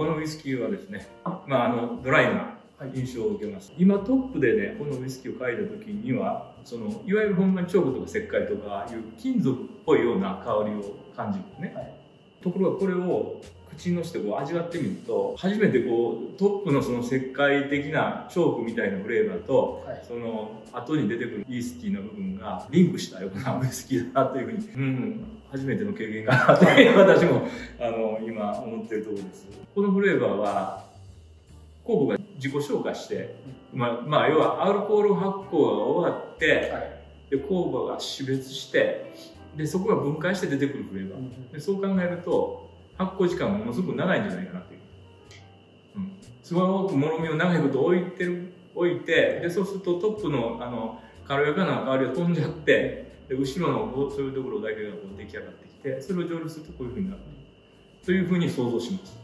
このウイスキーはですね、まあ、あのドライな印象を受けます、はい、今トップでねこのウイスキーを書いた時にはそのいわゆるほんまにチョークとか石灰とかいう金属っぽいような香りを感じるんですね、はい、ところがこれを口のしてこう味わってみると初めてこうトップのその石灰的なチョークみたいなフレーバーと、はい、その後に出てくるイースティーな部分がリンクしたようなウイスキーだなというふうに、うん、初めての経験があって私もあの今思ってるところです。このフレーバーは酵母が自己消化して、まあ、まあ、要はアルコール発酵が終わって、はい、で酵母が死別してでそこが分解して出てくるフレーバー、でそう考えると発酵時間ものすごく長いんじゃないかなっていう。うん。すごくもろみを長いこと置いてる、置いて、で、そうするとトップの、あの、軽やかな香りが飛んじゃって、で、後ろのそういうところだけがこう出来上がってきて、それを蒸留するとこういうふうになる。というふうに想像します。